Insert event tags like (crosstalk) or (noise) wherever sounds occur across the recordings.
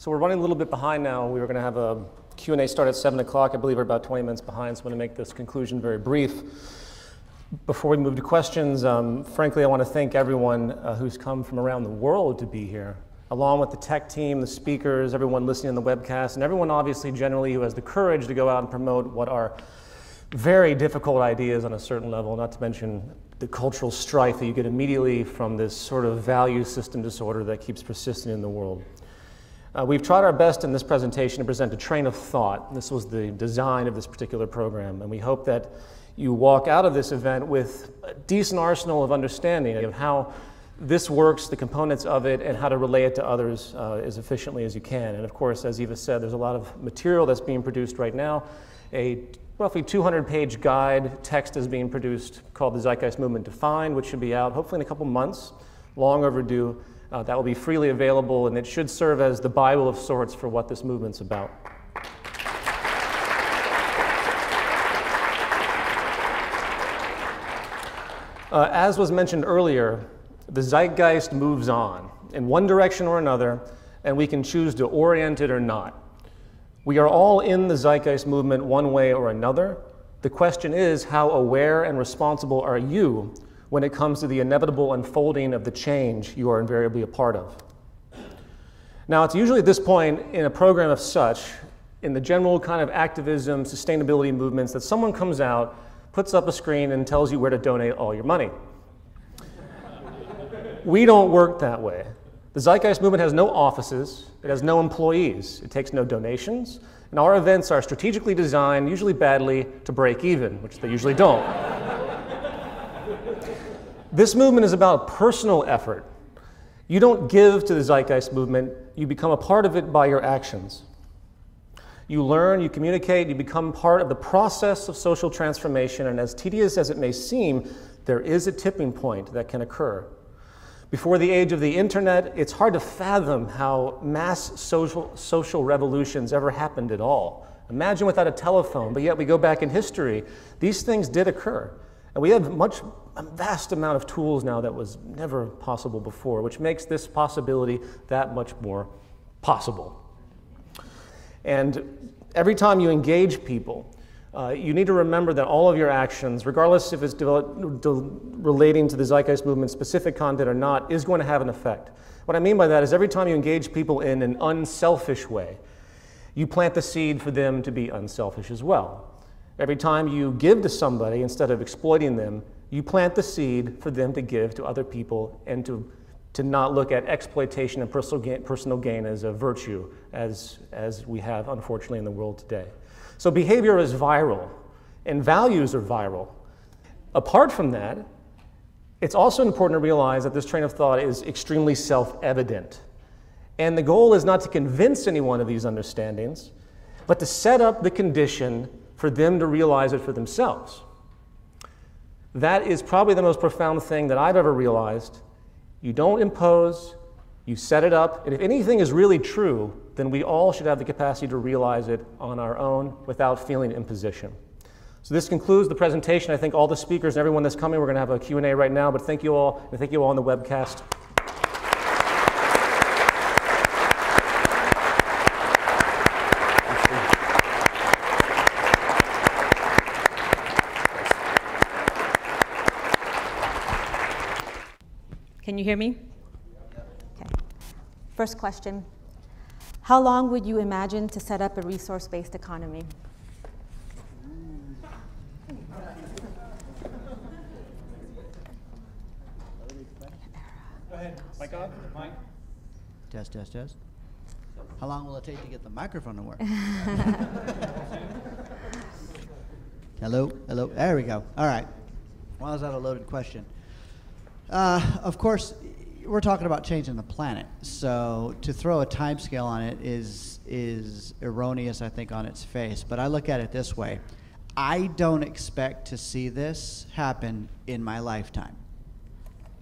So we're running a little bit behind now. We were going to have a Q&A start at 7 o'clock. I believe we're about 20 minutes behind, so I'm going to make this conclusion very brief. Before we move to questions, um, frankly, I want to thank everyone uh, who's come from around the world to be here, along with the tech team, the speakers, everyone listening on the webcast, and everyone obviously generally who has the courage to go out and promote what are very difficult ideas on a certain level, not to mention the cultural strife that you get immediately from this sort of value system disorder that keeps persisting in the world. Uh, we've tried our best in this presentation to present a train of thought. This was the design of this particular program, and we hope that you walk out of this event with a decent arsenal of understanding of how this works, the components of it, and how to relay it to others uh, as efficiently as you can. And of course, as Eva said, there's a lot of material that's being produced right now. A roughly 200 page guide text is being produced called The Zeitgeist Movement Defined, which should be out hopefully in a couple months, long overdue. Uh, that will be freely available, and it should serve as the Bible of sorts for what this movement's about. Uh, as was mentioned earlier, the zeitgeist moves on in one direction or another, and we can choose to orient it or not. We are all in the zeitgeist movement one way or another. The question is how aware and responsible are you when it comes to the inevitable unfolding of the change you are invariably a part of. Now, it's usually at this point in a program of such, in the general kind of activism, sustainability movements, that someone comes out, puts up a screen, and tells you where to donate all your money. (laughs) we don't work that way. The Zeitgeist movement has no offices, it has no employees, it takes no donations, and our events are strategically designed, usually badly, to break even, which they usually don't. This movement is about personal effort. You don't give to the Zeitgeist movement, you become a part of it by your actions. You learn, you communicate, you become part of the process of social transformation, and as tedious as it may seem, there is a tipping point that can occur. Before the age of the internet, it's hard to fathom how mass social, social revolutions ever happened at all. Imagine without a telephone, but yet we go back in history, these things did occur. And we have much, a vast amount of tools now that was never possible before, which makes this possibility that much more possible. And every time you engage people, uh, you need to remember that all of your actions, regardless if it's relating to the Zeitgeist movement specific content or not, is going to have an effect. What I mean by that is every time you engage people in an unselfish way, you plant the seed for them to be unselfish as well. Every time you give to somebody, instead of exploiting them, you plant the seed for them to give to other people and to, to not look at exploitation and personal gain, personal gain as a virtue, as, as we have unfortunately in the world today. So behavior is viral, and values are viral. Apart from that, it's also important to realize that this train of thought is extremely self evident. And the goal is not to convince anyone of these understandings, but to set up the condition for them to realize it for themselves. That is probably the most profound thing that I've ever realized. You don't impose, you set it up, and if anything is really true, then we all should have the capacity to realize it on our own without feeling imposition. So this concludes the presentation. I think all the speakers and everyone that's coming, we're going to have a Q&A right now, but thank you all, and thank you all on the webcast. Hear me? Okay. First question How long would you imagine to set up a resource based economy? Go ahead. Mic on? Mic? Test, test, test. How long will it take to get the microphone to work? (laughs) hello, hello. There we go. All right. Well, is that a loaded question? Uh, of course, we're talking about changing the planet. So to throw a time scale on it is is erroneous, I think, on its face. But I look at it this way: I don't expect to see this happen in my lifetime,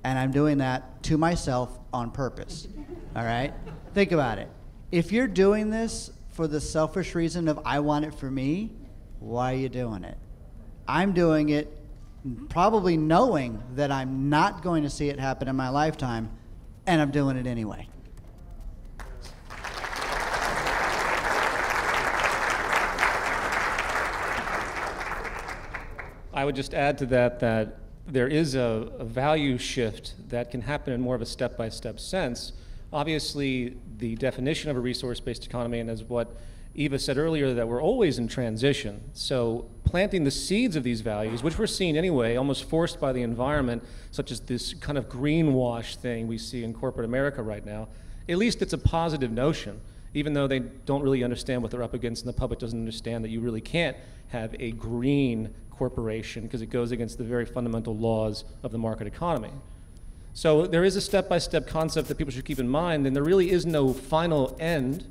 and I'm doing that to myself on purpose. All right, think about it. If you're doing this for the selfish reason of I want it for me, why are you doing it? I'm doing it probably knowing that I'm not going to see it happen in my lifetime, and I'm doing it anyway. I would just add to that that there is a, a value shift that can happen in more of a step by step sense. Obviously, the definition of a resource based economy and as what Eva said earlier, that we're always in transition. So, planting the seeds of these values, which we're seeing anyway, almost forced by the environment, such as this kind of greenwash thing we see in corporate America right now, at least it's a positive notion, even though they don't really understand what they're up against and the public doesn't understand that you really can't have a green corporation because it goes against the very fundamental laws of the market economy. So there is a step-by-step concept that people should keep in mind, and there really is no final end.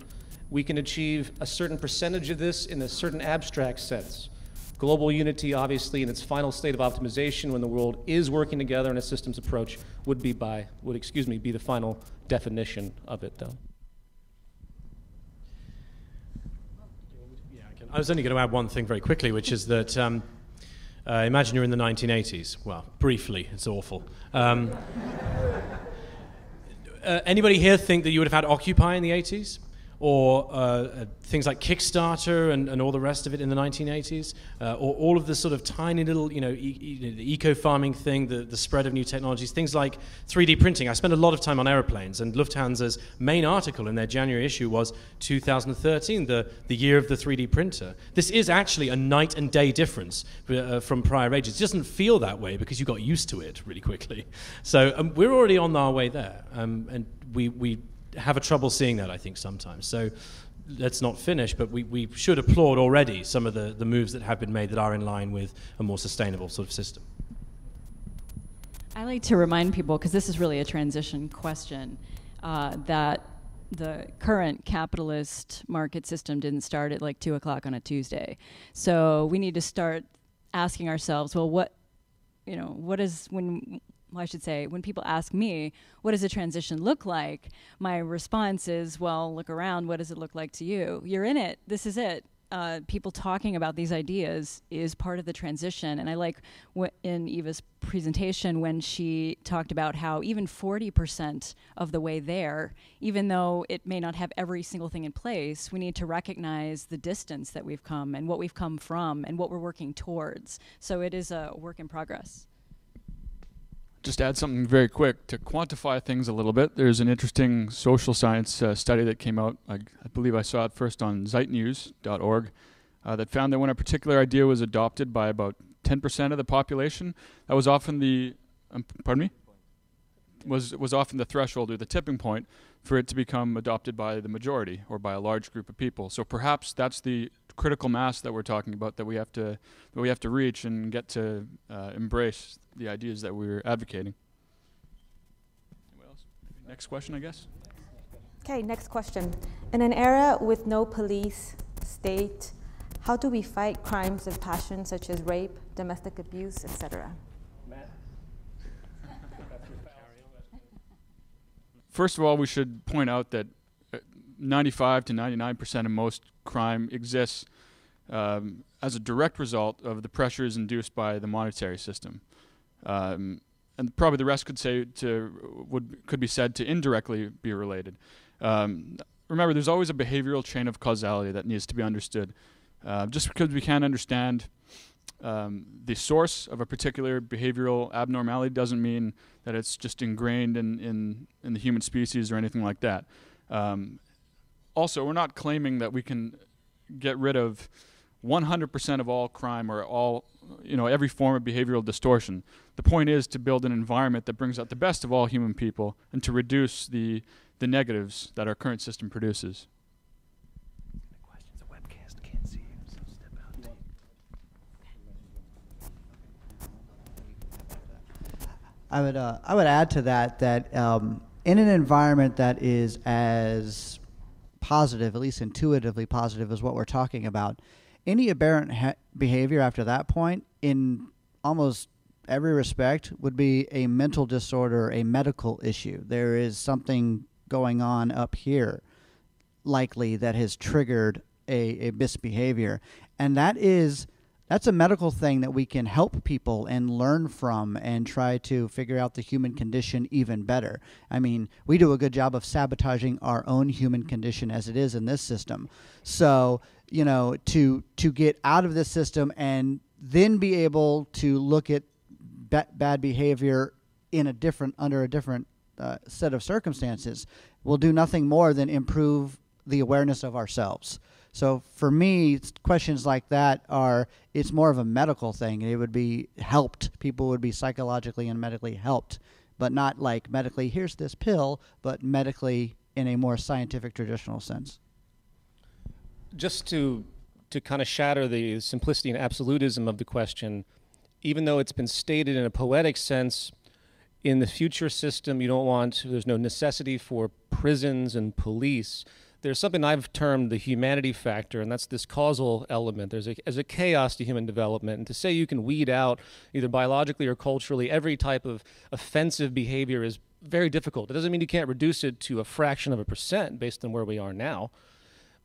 We can achieve a certain percentage of this in a certain abstract sense. Global unity, obviously, in its final state of optimization, when the world is working together in a systems approach, would be by would excuse me be the final definition of it, though. I, was only going to add one thing very quickly, which is that um, uh, imagine you're in the 1980s. Well, briefly, it's awful. Um, (laughs) uh, anybody here think that you would have had Occupy in the 80s? Or uh, things like Kickstarter and, and all the rest of it in the 1980s, uh, or all of the sort of tiny little, you know, e- e- the eco-farming thing, the, the spread of new technologies, things like 3D printing. I spent a lot of time on aeroplanes, and Lufthansa's main article in their January issue was 2013, the, the year of the 3D printer. This is actually a night and day difference uh, from prior ages. It doesn't feel that way because you got used to it really quickly. So um, we're already on our way there, um, and we, we have a trouble seeing that, I think, sometimes. So let's not finish, but we, we should applaud already some of the, the moves that have been made that are in line with a more sustainable sort of system. I like to remind people, because this is really a transition question, uh, that the current capitalist market system didn't start at like 2 o'clock on a Tuesday. So we need to start asking ourselves, well, what, you know, what is, when well, I should say, when people ask me, what does a transition look like? My response is, well, look around. What does it look like to you? You're in it. This is it. Uh, people talking about these ideas is part of the transition. And I like w- in Eva's presentation when she talked about how even 40% of the way there, even though it may not have every single thing in place, we need to recognize the distance that we've come and what we've come from and what we're working towards. So it is a work in progress just add something very quick to quantify things a little bit. There's an interesting social science uh, study that came out. I, I, believe I saw it first on zeitnews.org uh, that found that when a particular idea was adopted by about 10% of the population, that was often the um, pardon me was was often the threshold or the tipping point for it to become adopted by the majority or by a large group of people. So perhaps that's the critical mass that we're talking about that we have to that we have to reach and get to uh, embrace the ideas that we're advocating. Next question, I guess. Okay, next question. In an era with no police state, how do we fight crimes of passion such as rape, domestic abuse, etc.? First of all, we should point out that 95 to 99 percent of most crime exists um, as a direct result of the pressures induced by the monetary system. Um, and probably the rest could say to would could be said to indirectly be related. Um, remember, there's always a behavioral chain of causality that needs to be understood. Uh, just because we can't understand um, the source of a particular behavioral abnormality doesn't mean that it's just ingrained in, in, in the human species or anything like that. Um, also, we're not claiming that we can get rid of 100% of all crime or all, you know, every form of behavioral distortion. The point is to build an environment that brings out the best of all human people and to reduce the, the negatives that our current system produces. I would uh, I would add to that that um, in an environment that is as positive, at least intuitively positive, as what we're talking about. Any aberrant ha- behavior after that point, in almost every respect, would be a mental disorder, a medical issue. There is something going on up here, likely, that has triggered a, a misbehavior. And that is that's a medical thing that we can help people and learn from and try to figure out the human condition even better. I mean, we do a good job of sabotaging our own human condition as it is in this system. So, you know, to to get out of this system and then be able to look at ba- bad behavior in a different under a different uh, set of circumstances will do nothing more than improve the awareness of ourselves. So for me, questions like that are it's more of a medical thing. It would be helped. People would be psychologically and medically helped, but not like medically. Here's this pill, but medically in a more scientific traditional sense. Just to to kind of shatter the simplicity and absolutism of the question, even though it's been stated in a poetic sense, in the future system, you don't want, there's no necessity for prisons and police there's something I've termed the humanity factor, and that's this causal element. There's a, as a chaos to human development, and to say you can weed out either biologically or culturally every type of offensive behavior is very difficult. It doesn't mean you can't reduce it to a fraction of a percent based on where we are now.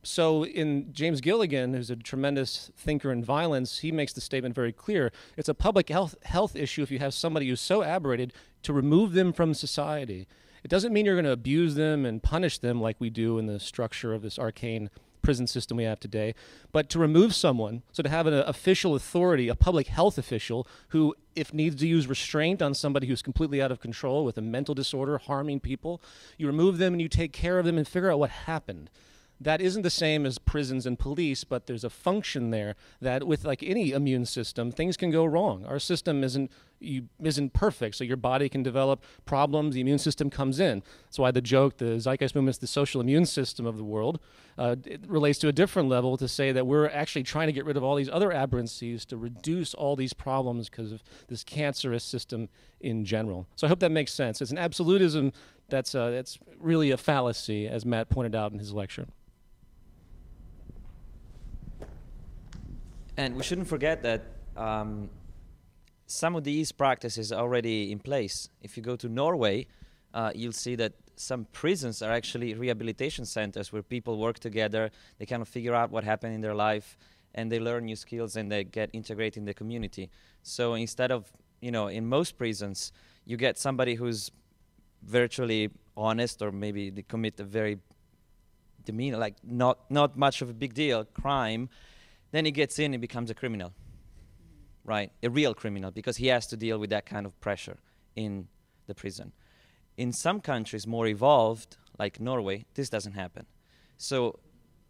So, in James Gilligan, who's a tremendous thinker in violence, he makes the statement very clear. It's a public health health issue if you have somebody who's so aberrated to remove them from society. It doesn't mean you're going to abuse them and punish them like we do in the structure of this arcane prison system we have today, but to remove someone, so to have an official authority, a public health official, who, if needs to use restraint on somebody who's completely out of control with a mental disorder, harming people, you remove them and you take care of them and figure out what happened that isn't the same as prisons and police, but there's a function there that, with like any immune system, things can go wrong. Our system isn't you, isn't perfect, so your body can develop problems. The immune system comes in. That's why the joke, the Zeitgeist movement, is the social immune system of the world. Uh, it relates to a different level to say that we're actually trying to get rid of all these other aberrancies to reduce all these problems because of this cancerous system in general. So I hope that makes sense. It's an absolutism that's uh, that's really a fallacy, as Matt pointed out in his lecture. And we shouldn't forget that um, some of these practices are already in place. If you go to Norway, uh, you'll see that some prisons are actually rehabilitation centers where people work together, they kind of figure out what happened in their life, and they learn new skills and they get integrated in the community. So instead of, you know, in most prisons, you get somebody who's virtually honest or maybe they commit a very demeanor, like not, not much of a big deal, crime, then he gets in and becomes a criminal, right? A real criminal because he has to deal with that kind of pressure in the prison. In some countries more evolved, like Norway, this doesn't happen. So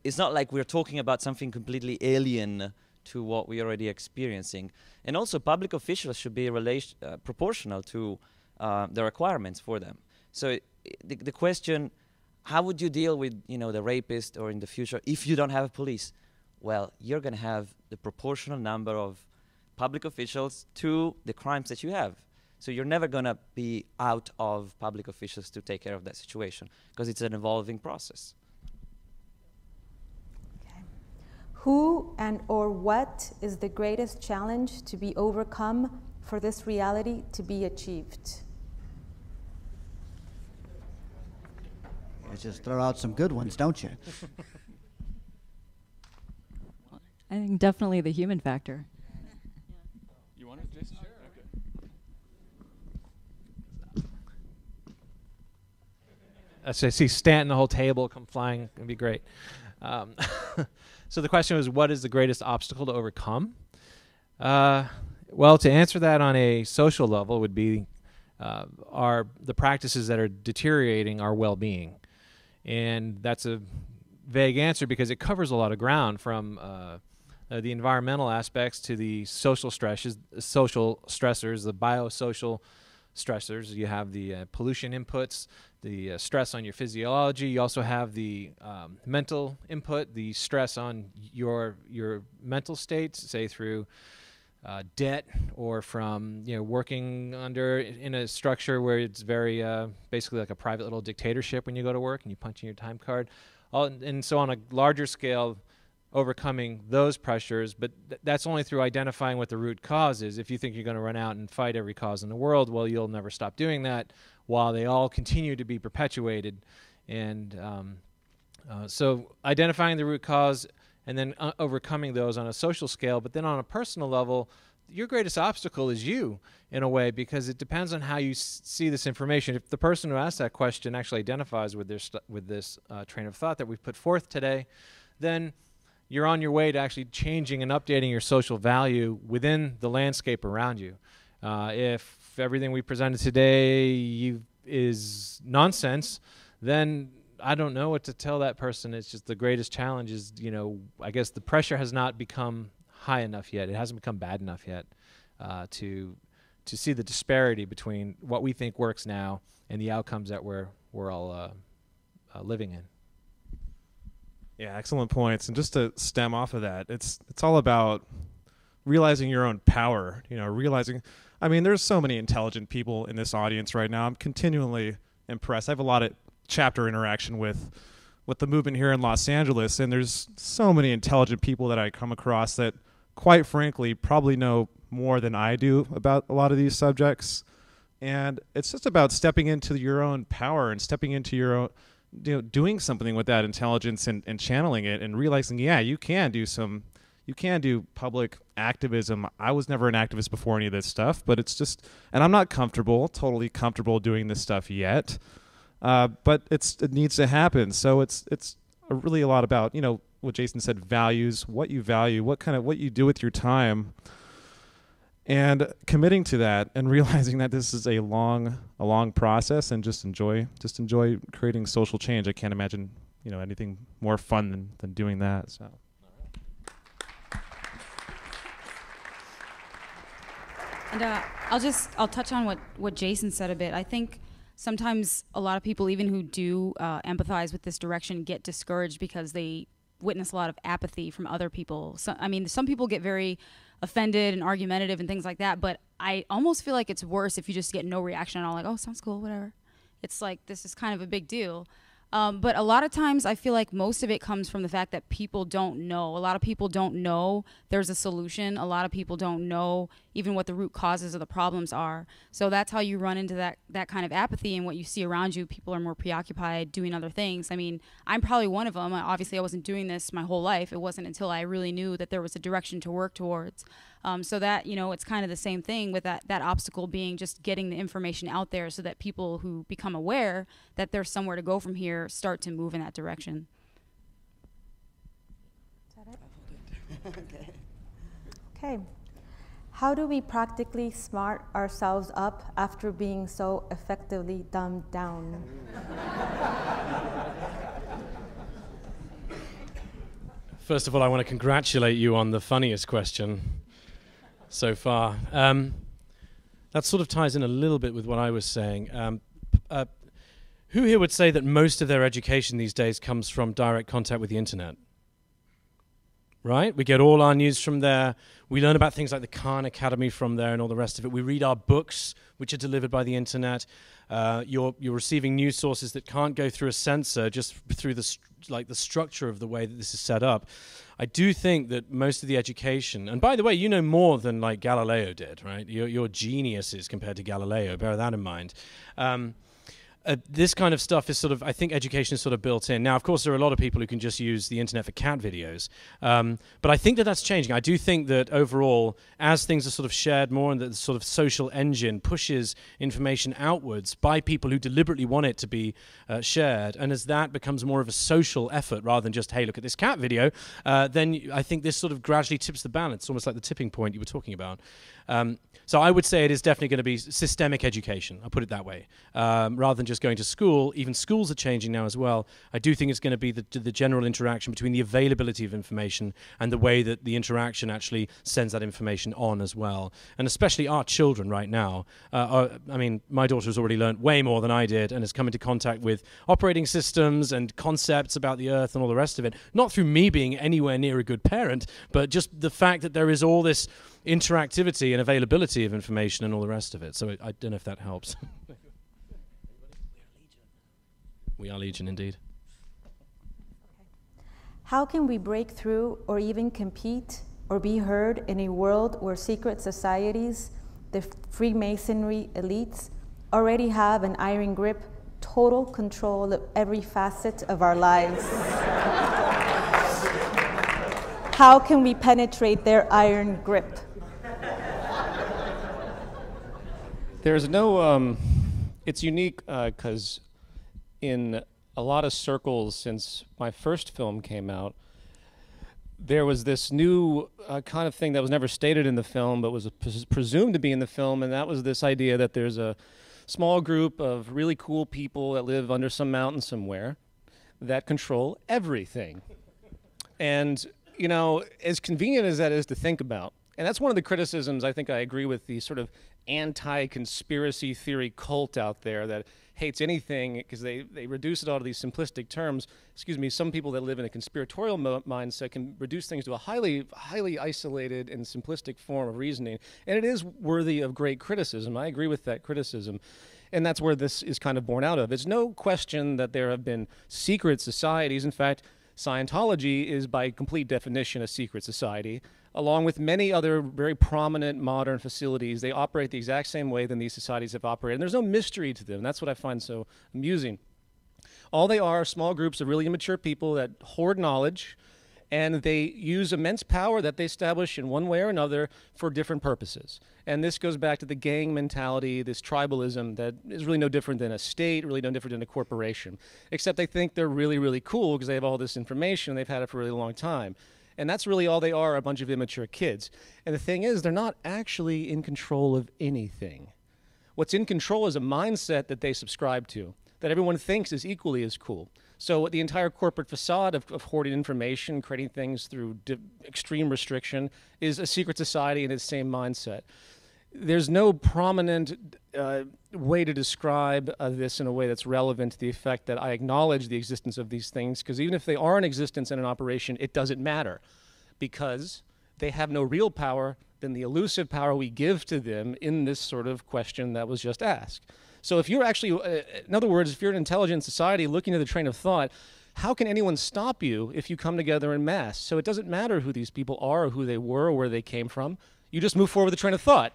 it's not like we're talking about something completely alien to what we're already experiencing. And also, public officials should be uh, proportional to uh, the requirements for them. So the, the question, how would you deal with you know the rapist or in the future if you don't have a police? Well, you're going to have the proportional number of public officials to the crimes that you have. So you're never going to be out of public officials to take care of that situation because it's an evolving process. Okay. Who and or what is the greatest challenge to be overcome for this reality to be achieved? You just throw out some good ones, don't you? (laughs) I think definitely the human factor. You want it, Jason? Sure. Okay. so I see Stanton the whole table come flying. It'd be great. Um, (laughs) so the question was, what is the greatest obstacle to overcome? Uh, well, to answer that on a social level would be uh, are the practices that are deteriorating our well-being, and that's a vague answer because it covers a lot of ground from uh, uh, the environmental aspects to the social stresses, social stressors, the biosocial stressors. You have the uh, pollution inputs, the uh, stress on your physiology. You also have the um, mental input, the stress on your your mental states, say through uh, debt or from you know working under in a structure where it's very uh, basically like a private little dictatorship when you go to work and you punch in your time card. All, and so on a larger scale, overcoming those pressures, but th- that's only through identifying what the root cause is. If you think you're going to run out and fight every cause in the world, well, you'll never stop doing that while they all continue to be perpetuated. And um, uh, so identifying the root cause and then uh, overcoming those on a social scale, but then on a personal level, your greatest obstacle is you in a way because it depends on how you s- see this information. If the person who asked that question actually identifies with this, st- with this uh, train of thought that we've put forth today, then you're on your way to actually changing and updating your social value within the landscape around you. Uh, if everything we presented today is nonsense, then I don't know what to tell that person. It's just the greatest challenge is, you know, I guess the pressure has not become high enough yet. It hasn't become bad enough yet uh, to to see the disparity between what we think works now and the outcomes that we're we're all uh, uh, living in. Yeah, excellent points. And just to stem off of that, it's it's all about realizing your own power. You know, realizing. I mean, there's so many intelligent people in this audience right now. I'm continually impressed. I have a lot of chapter interaction with with the movement here in Los Angeles, and there's so many intelligent people that I come across that, quite frankly, probably know more than I do about a lot of these subjects. And it's just about stepping into your own power and stepping into your own, you know, doing something with that intelligence and, and channeling it and realizing, yeah, you can do some, you can do public activism. I was never an activist before any of this stuff, but it's just, and I'm not comfortable, totally comfortable doing this stuff yet. Uh, but it's it needs to happen. So it's it's really a lot about you know what Jason said values, what you value, what kind of what you do with your time, and committing to that and (laughs) realizing that this is a long a long process and just enjoy just enjoy creating social change. I can't imagine you know anything more fun than than doing that. So. And uh, I'll just I'll touch on what what Jason said a bit. I think sometimes a lot of people, even who do uh, empathize with this direction, get discouraged because they witness a lot of apathy from other people. So, I mean, some people get very offended and argumentative and things like that, but I almost feel like it's worse if you just get no reaction at all, like, oh, sounds cool, whatever. It's like, this is kind of a big deal. Um, but a lot of times, I feel like most of it comes from the fact that people don't know. A lot of people don't know there's a solution. A lot of people don't know even what the root causes of the problems are. So that's how you run into that that kind of apathy and what you see around you. People are more preoccupied doing other things. I mean, I'm probably one of them. Obviously, I wasn't doing this my whole life. It wasn't until I really knew that there was a direction to work towards. Um, so that you know, it's kind of the same thing with that that obstacle being just getting the information out there, so that people who become aware that there's somewhere to go from here start to move in that direction. (laughs) okay. Okay. How do we practically smart ourselves up after being so effectively dumbed down? First of all, I want to congratulate you on the funniest question so far. Um, that sort of ties in a little bit with what I was saying. Um, uh, who here would say that most of their education these days comes from direct contact with the internet? Right? We get all our news from there. We learn about things like the Khan Academy from there and all the rest of it. We read our books, which are delivered by the internet. Uh, you're, you're receiving news sources that can't go through a censor just through the, like the structure of the way that this is set up. I do think that most of the education, and by the way, you know more than like Galileo did, right? You're, you're geniuses compared to Galileo. Bear that in mind. Um, uh, this kind of stuff is sort of, I think education is sort of built in. Now, of course, there are a lot of people who can just use the internet for cat videos. Um, but I think that that's changing. I do think that overall, as things are sort of shared more and that the sort of social engine pushes information outwards by people who deliberately want it to be uh, shared, and as that becomes more of a social effort rather than just, hey, look at this cat video, uh, then I think this sort of gradually tips the balance, almost like the tipping point you were talking about. Um, so I would say it is definitely going to be systemic education. I'll put it that way, um, rather than just going to school. Even schools are changing now as well. I do think it's going to be the, the general interaction between the availability of information and the way that the interaction actually sends that information on as well. And especially our children right now. Uh, are, I mean, my daughter has already learned way more than I did and has come into contact with operating systems and concepts about the Earth and all the rest of it. Not through me being anywhere near a good parent, but just the fact that there is all this interactivity and availability of information and all the rest of it. So I, I don't know if that helps. (laughs) we are Legion indeed. How can we break through or even compete or be heard in a world where secret societies, the Freemasonry elites, already have an iron grip, total control of every facet of our lives? (laughs) How can we penetrate their iron grip? There's no, um, it's unique because uh, in a lot of circles since my first film came out, there was this new uh, kind of thing that was never stated in the film, but was pres- presumed to be in the film, and that was this idea that there's a small group of really cool people that live under some mountain somewhere that control everything. And, you know, as convenient as that is to think about, and that's one of the criticisms I think I agree with the sort of anti conspiracy theory cult out there that hates anything because they, they reduce it all to these simplistic terms. Excuse me, some people that live in a conspiratorial mo- mindset can reduce things to a highly, highly isolated and simplistic form of reasoning. And it is worthy of great criticism. I agree with that criticism. And that's where this is kind of born out of. It's no question that there have been secret societies. In fact, Scientology is, by complete definition, a secret society along with many other very prominent modern facilities. They operate the exact same way that these societies have operated. And there's no mystery to them. That's what I find so amusing. All they are are small groups of really immature people that hoard knowledge and they use immense power that they establish in one way or another for different purposes. And this goes back to the gang mentality, this tribalism that is really no different than a state, really no different than a corporation, except they think they're really, really cool because they have all this information and they've had it for a really long time. And that's really all they are a bunch of immature kids. And the thing is, they're not actually in control of anything. What's in control is a mindset that they subscribe to, that everyone thinks is equally as cool. So the entire corporate facade of, of hoarding information, creating things through extreme restriction, is a secret society in its same mindset. There's no prominent uh, way to describe uh, this in a way that's relevant to the effect that I acknowledge the existence of these things, because even if they are in existence and in operation, it doesn't matter, because they have no real power than the elusive power we give to them in this sort of question that was just asked. So if you're actually, uh, in other words, if you're an intelligent society looking at the train of thought, how can anyone stop you if you come together in mass? So it doesn't matter who these people are or who they were or where they came from. You just move forward with the train of thought.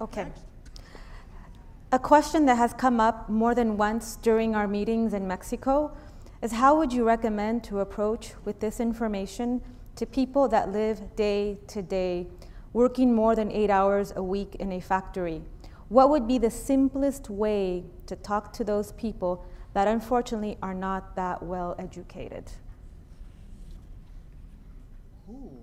Okay. A question that has come up more than once during our meetings in Mexico is how would you recommend to approach with this information to people that live day to day, working more than eight hours a week in a factory? What would be the simplest way to talk to those people that unfortunately are not that well educated? Ooh.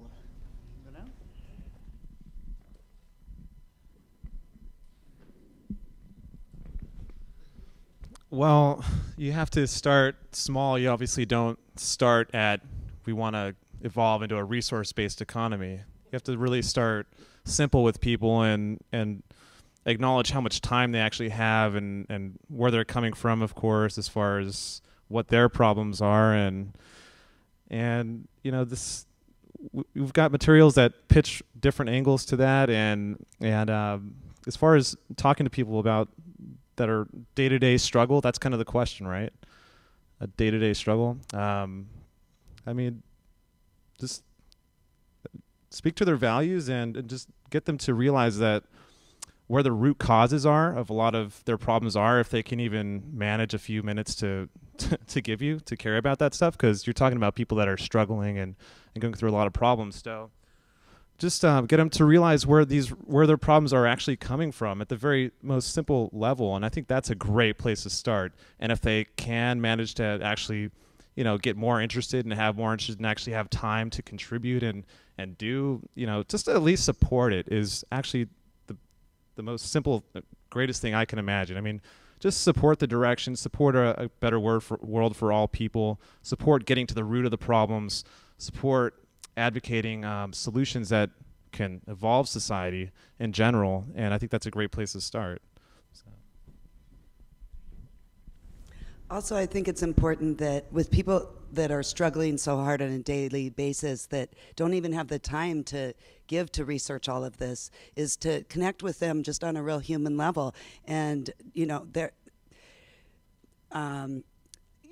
Well, you have to start small. You obviously don't start at we want to evolve into a resource-based economy. You have to really start simple with people and and acknowledge how much time they actually have and and where they're coming from, of course, as far as what their problems are and and you know this we've got materials that pitch different angles to that and and um, as far as talking to people about that are day to day struggle. That's kind of the question, right? A day to day struggle. Um, I mean, just speak to their values and, and just get them to realize that where the root causes are of a lot of their problems are if they can even manage a few minutes to to, (laughs) to give you to care about that stuff because you're talking about people that are struggling and, and going through a lot of problems so just uh, get them to realize where these where their problems are actually coming from at the very most simple level and i think that's a great place to start. And if they can manage to actually you know get more interested and have more interest and actually have time to contribute and and do you know just at least support it is actually the the most simple uh, greatest thing i can imagine. I mean just support the direction support a, a better word for, world for all people support getting to the root of the problems support advocating um, solutions that can evolve society in general, and I think that's a great place to start. So. Also, I think it's important that with people that are struggling so hard on a daily basis that don't even have the time to give to research all of this, is to connect with them just on a real human level. And, you know, they're. Um,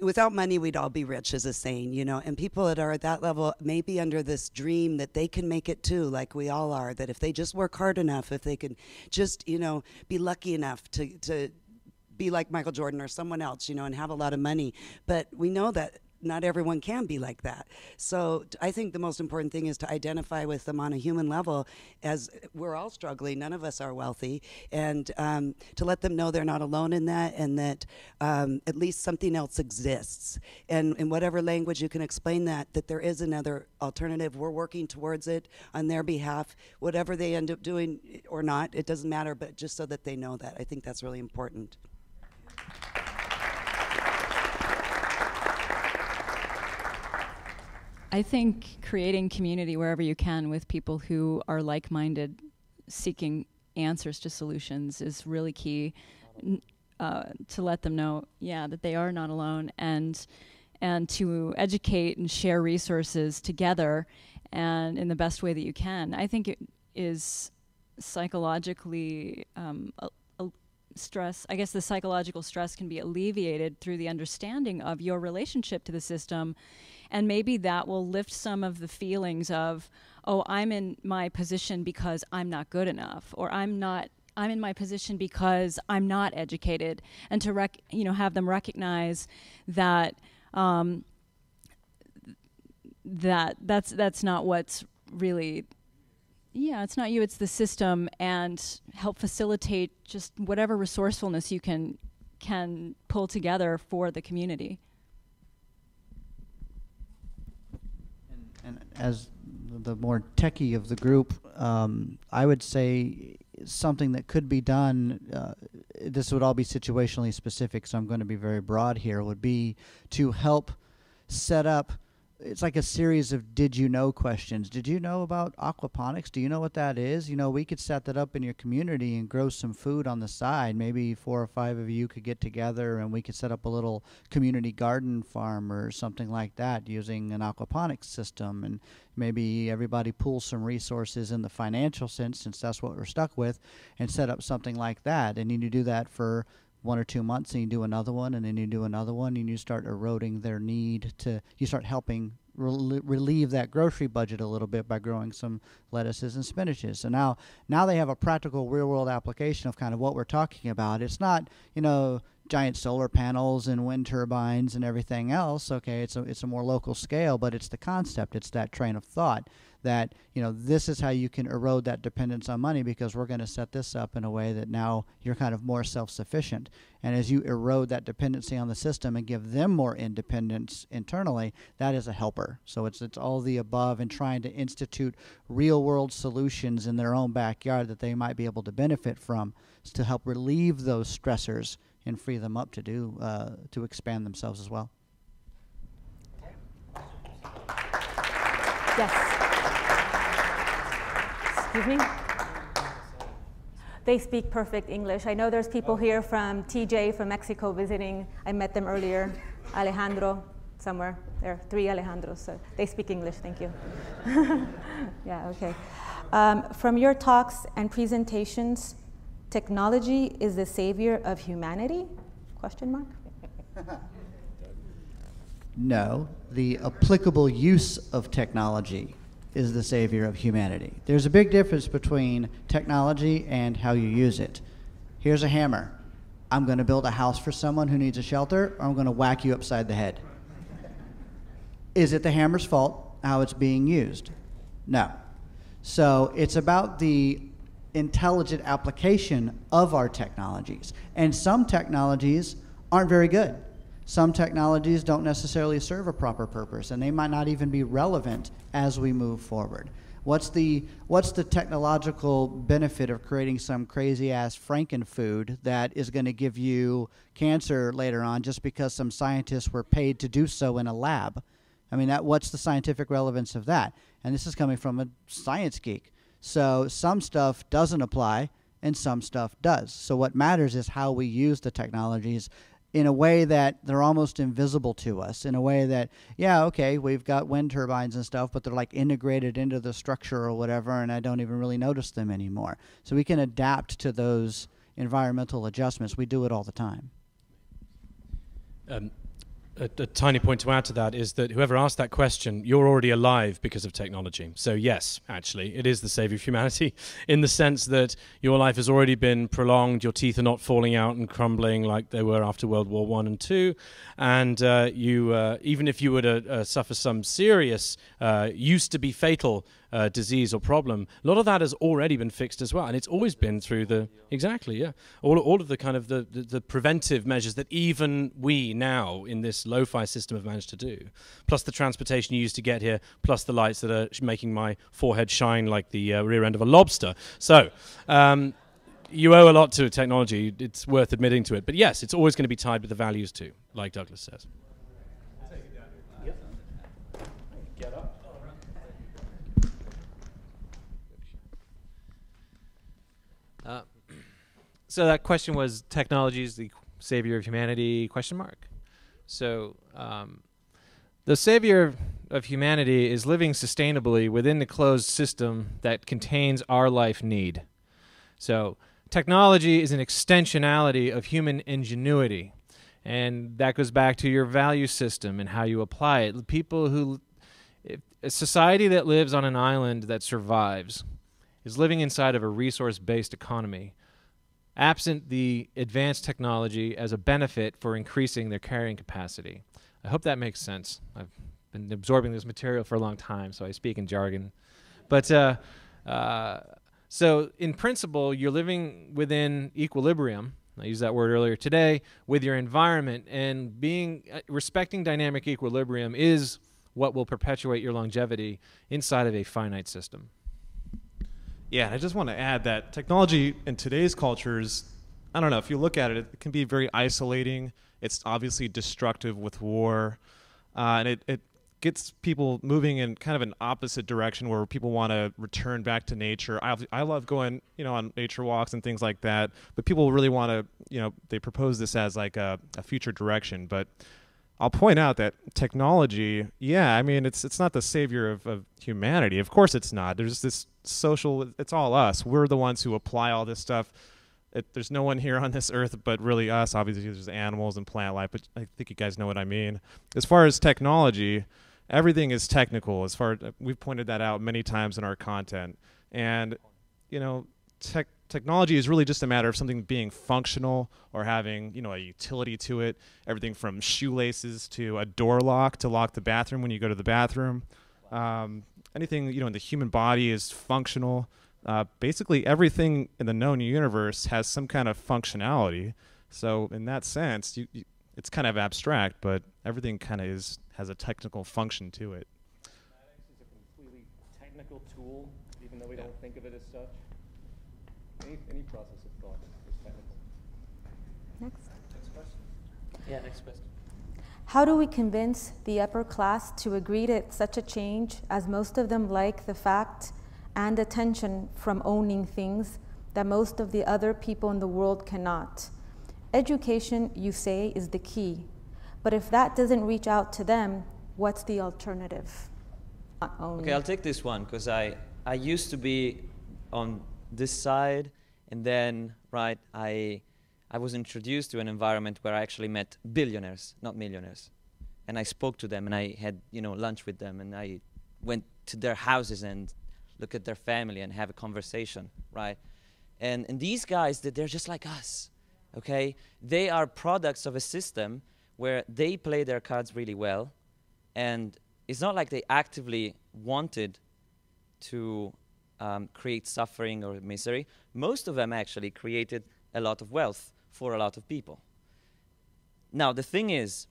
without money, we'd all be rich, is a saying, you know. And people that are at that level may be under this dream that they can make it too, like we all are. That if they just work hard enough, if they can just, you know, be lucky enough to to be like Michael Jordan or someone else, you know, and have a lot of money. But we know that not everyone can be like that. So I think the most important thing is to identify with them on a human level, as we're all struggling. None of us are wealthy, and um, to let them know they're not alone in that, and that um, at least something else exists. And in whatever language you can explain that, that there is another alternative. We're working towards it on their behalf. Whatever they end up doing or not, it doesn't matter. But just so that they know that, I think that's really important. I think creating community wherever you can with people who are like minded, seeking answers to solutions is really key. Uh, to let them know, yeah, that they are not alone, and and to educate and share resources together, and in the best way that you can. I think it is psychologically um, a, a stress. I guess the psychological stress can be alleviated through the understanding of your relationship to the system and maybe that will lift some of the feelings of, oh, I'm in my position because I'm not good enough, or I'm not I'm in my position because I'm not educated, and to rec- you know have them recognize that um, that that's that's not what's really yeah it's not you it's the system and help facilitate just whatever resourcefulness you can can pull together for the community. And as the more techie of the group, um, I would say something that could be done. Uh, this would all be situationally specific, so I'm going to be very broad here. Would be to help set up it's like a series of did you know questions. Did you know about aquaponics? Do you know what that is? You know, we could set that up in your community and grow some food on the side. Maybe four or five of you could get together and we could set up a little community garden farm or something like that using an aquaponics system and maybe everybody pools some resources in the financial sense since that's what we're stuck with and set up something like that. And you do that for one or two months and you do another one and then you do another one and you start eroding their need to you start helping rel- relieve that grocery budget a little bit by growing some lettuces and spinaches. So now now they have a practical real world application of kind of what we're talking about. It's not you know giant solar panels and wind turbines and everything else okay it's a it's a more local scale but it's the concept it's that train of thought that you know this is how you can erode that dependence on money because we're going to set this up in a way that now you're kind of more self-sufficient. And as you erode that dependency on the system and give them more independence internally that is a helper. So it's it's all the above and trying to institute real world solutions in their own backyard that they might be able to benefit from to help relieve those stressors and free them up to do uh, to expand themselves as well. Yes Excuse me? They speak perfect English. I know there's people here from TJ from Mexico visiting. I met them earlier. Alejandro, somewhere. There are three Alejandros. So they speak English. Thank you. (laughs) yeah, okay. Um, from your talks and presentations, technology is the savior of humanity? Question mark? (laughs) no, the applicable use of technology is the savior of humanity. There's a big difference between technology and how you use it. Here's a hammer. I'm going to build a house for someone who needs a shelter, or I'm going to whack you upside the head. Is it the hammer's fault how it's being used? No. So it's about the intelligent application of our technologies. And some technologies aren't very good some technologies don't necessarily serve a proper purpose and they might not even be relevant as we move forward. What's the, what's the technological benefit of creating some crazy ass frankenfood that is going to give you cancer later on just because some scientists were paid to do so in a lab? I mean, that, what's the scientific relevance of that? And this is coming from a science geek. So some stuff doesn't apply and some stuff does. So what matters is how we use the technologies in a way that they're almost invisible to us in a way that yeah okay we've got wind turbines and stuff but they're like integrated into the structure or whatever and i don't even really notice them anymore. So we can adapt to those environmental adjustments. We do it all the time. Um, a, a, tiny point to add to that is that whoever asked that question, you're already alive because of technology. So, yes, actually, it is the savior of humanity (laughs) in the sense that your life has already been prolonged, your teeth are not falling out and crumbling like they were after World War One and Two, and uh, you, uh, even if you were to uh, suffer some serious, uh, used to be fatal uh, disease or problem, a lot of that has already been fixed as well, and it's always been through the exactly, yeah, all all of the kind of the, the, the preventive measures that even we now in this lo-fi system have managed to do, plus the transportation you used to get here, plus the lights that are making my forehead shine like the uh, rear end of a lobster. So. Um, you owe a lot to technology. It's worth admitting to it. But yes, it's always going to be tied with the values too, like Douglas says. Uh, so that question was technology is the savior of humanity question mark. So um, the savior of humanity is living sustainably within the closed system that contains our life need. So technology is an extensionality of human ingenuity and that goes back to your value system and how you apply it. People who a society that lives on an island that survives is living inside of a resource based economy, absent the advanced technology as a benefit for increasing their carrying capacity. I hope that makes sense. I've been absorbing this material for a long time, so I speak in jargon. But uh, uh, so, in principle, you're living within equilibrium. I used that word earlier today with your environment, and being uh, respecting dynamic equilibrium is what will perpetuate your longevity inside of a finite system. Yeah, and I just want to add that technology in today's cultures, I don't know, if you look at it, it can be very isolating. It's obviously destructive with war. Uh, and it, it gets people moving in kind of an opposite direction where people want to return back to nature. I, I love going, you know, on nature walks and things like that. But people really want to, you know, they propose this as like a, a future direction. But I'll point out that technology, yeah, I mean, it's it's not the savior of, of humanity. Of course, it's not. There's this social. It's all us. We're the ones who apply all this stuff. It, there's no one here on this earth but really us. Obviously, there's animals and plant life, but I think you guys know what I mean. As far as technology, everything is technical. As far we've pointed that out many times in our content, and you know, tech technology is really just a matter of something being functional or having you know a utility to it. Everything from shoelaces to a door lock to lock the bathroom when you go to the bathroom. Um, anything you know in the human body is functional. Uh, basically everything in the known universe has some kind of functionality. So in that sense you, you, it's kind of abstract but everything kind of is has a technical function to it. Is a completely technical tool even though we don't think of it as such any, any process of thought is technical. Next. Next question. Yeah, next question. How do we convince the upper class to agree to such a change as most of them like the fact and attention from owning things that most of the other people in the world cannot? Education, you say, is the key. But if that doesn't reach out to them, what's the alternative? Uh, okay, I'll take this one because I, I used to be on this side, and then right, I I was introduced to an environment where I actually met billionaires, not millionaires, and I spoke to them, and I had you know lunch with them, and I went to their houses and look at their family and have a conversation, right? And and these guys, they're just like us, okay? They are products of a system where they play their cards really well, and it's not like they actively wanted to um, create suffering or misery. Most of them actually created a lot of wealth for a lot of people. Now, the thing is,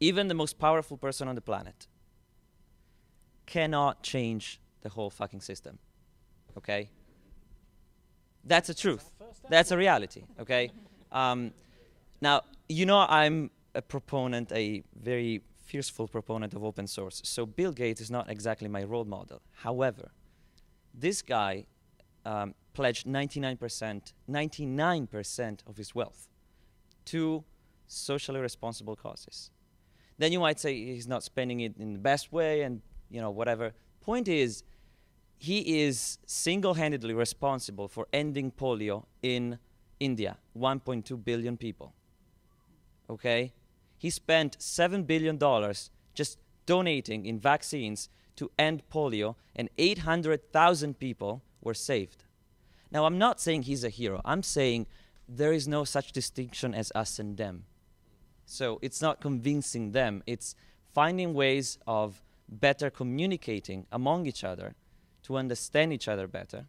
even the most powerful person on the planet cannot change the whole fucking system. Okay? That's a truth. That's a reality. Okay? (laughs) Um, now, you know, I'm a proponent, a very fierceful proponent of open source. So Bill Gates is not exactly my role model. However, this guy um, pledged 99%, 99% of his wealth to socially responsible causes. Then you might say he's not spending it in the best way and you know whatever. Point is, he is single-handedly responsible for ending polio in India, 1.2 billion people. Okay? he spent $7 billion just donating in vaccines to end polio, and 800,000 people were saved. Now, I'm not saying he's a hero. I'm saying there is no such distinction as us and them. So it's not convincing them, it's finding ways of better communicating among each other to understand each other better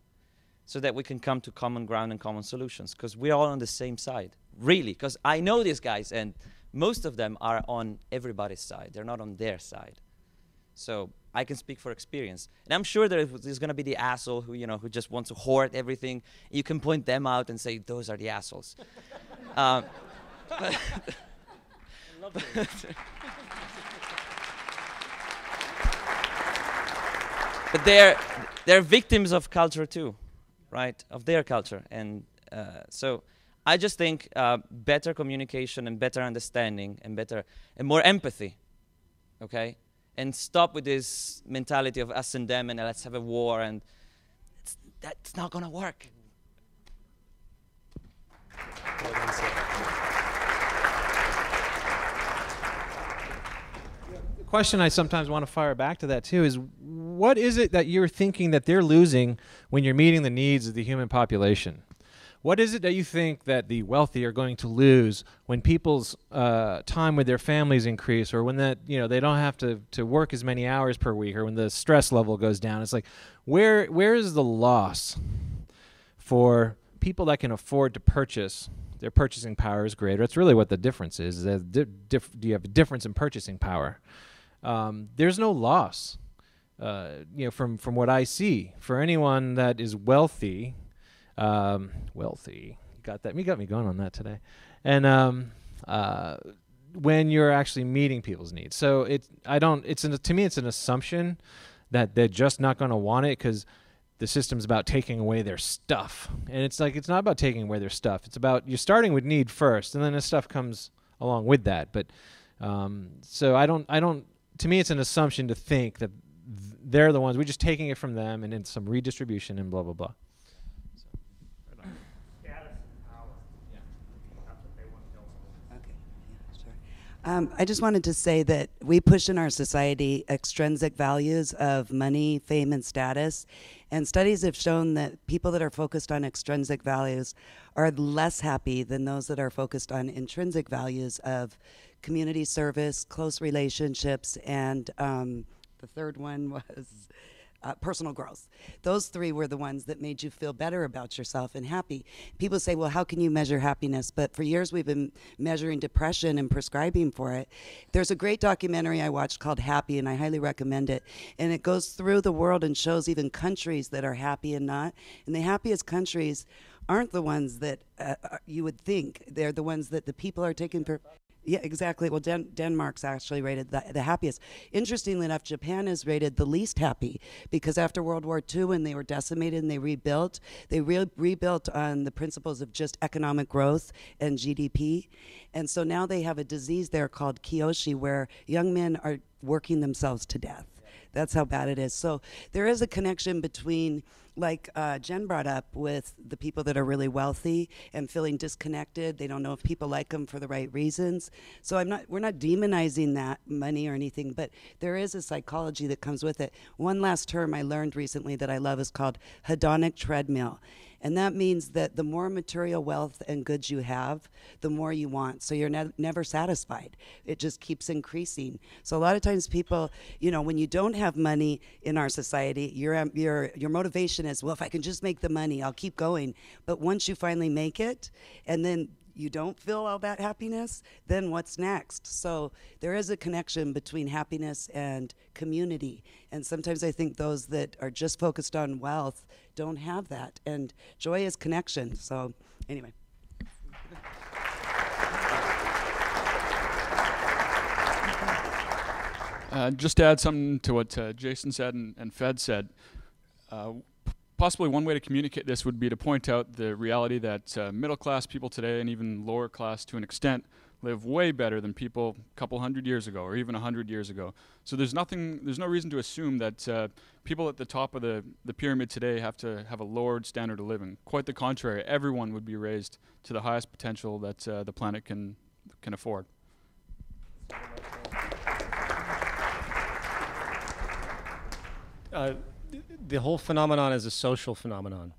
so that we can come to common ground and common solutions because we're all on the same side. Really, because I know these guys and most of them are on everybody's side. They're not on their side. So I can speak for experience. And I'm sure there is going to be the asshole who, you know, who just wants to hoard everything. You can point them out and say, those are the assholes. (laughs) um, but, (laughs) but they're, they're victims of culture too, right? Of their culture. And uh, so I just think uh, better communication and better understanding and better and more empathy, okay? And stop with this mentality of us and them and let's have a war and that's not gonna work. The question I sometimes want to fire back to that too is what is it that you're thinking that they're losing when you're meeting the needs of the human population? What is it that you think that the wealthy are going to lose when people's uh, time with their families increase, or when that you know they don't have to, to work as many hours per week, or when the stress level goes down? It's like where where is the loss for people that can afford to purchase? Their purchasing power is greater. It's really what the difference is. di- diff- do you have a difference in purchasing power? Um, there's no loss. Uh, you know, from from what I see, for anyone that is wealthy, um, wealthy. You got that? You got me going on that today. And um, uh, when you're actually meeting people's needs, so it I don't. It's an, to me, it's an assumption that they're just not going to want it because the system's about taking away their stuff. And it's like it's not about taking away their stuff. It's about you're starting with need first, and then the stuff comes along with that. But um, so I don't. I don't. To me, it's an assumption to think that they're the ones. We're just taking it from them, and then some redistribution and blah blah blah. Um, I just wanted to say that we push in our society extrinsic values of money, fame, and status. And studies have shown that people that are focused on extrinsic values are less happy than those that are focused on intrinsic values of community service, close relationships, and um, the third one (laughs) was uh, personal growth. Those three were the ones that made you feel better about yourself and happy. People say, well, how can you measure happiness? But for years we've been measuring depression and prescribing for it. There's a great documentary I watched called Happy, and I highly recommend it. And it goes through the world and shows even countries that are happy and not. And the happiest countries aren't the ones that uh, uh you would think. They're the ones that the people are taking. Per- yeah, exactly. Well, Den- Denmark's actually rated the, the happiest. Interestingly enough, Japan is rated the least happy because after World War II, when they were decimated and they rebuilt, they re- rebuilt on the principles of just economic growth and GDP. And so now they have a disease there called Karoshi, where young men are working themselves to death. That's how bad it is. So there is a connection between like uh, Jen brought up with the people that are really wealthy and feeling disconnected. They don't know if people like them for the right reasons. So I'm not. We're not demonizing that money or anything, but there is a psychology that comes with it. One last term I learned recently that I love is called hedonic treadmill. And that means that the more material wealth and goods you have, the more you want. So you're ne- never satisfied. It just keeps increasing. So a lot of times people, you know, when you don't have money in our society, your your your motivation is, well, if I can just make the money, I'll keep going. But once you finally make it, and then you don't feel all that happiness, then what's next? So there is a connection between happiness and community. And sometimes I think those that are just focused on wealth don't have that. And joy is connection. So, anyway. Uh, just to add something to what uh, Jason said and, and Fed said, uh, possibly one way to communicate this would be to point out the reality that uh, middle class people today and even lower class to an extent live way better than people a couple hundred years ago or even a hundred years ago. So there's nothing, there's no reason to assume that uh, people at the top of the, the pyramid today have to have a lowered standard of living. Quite the contrary, everyone would be raised to the highest potential that uh, the planet can, can afford. Uh, the whole phenomenon is a social phenomenon.